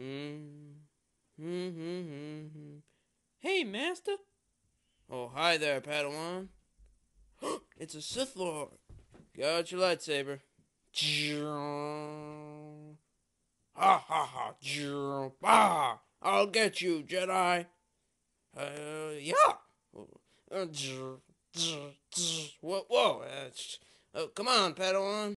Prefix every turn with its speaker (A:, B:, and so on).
A: Mm-hmm. Hey, Master.
B: Oh, hi there, Padawan. it's a Sith Lord. Got your lightsaber. Ha ha ha. Ah, I'll get you, Jedi. Uh, yeah. Whoa, whoa. Uh, oh, come on, Padawan.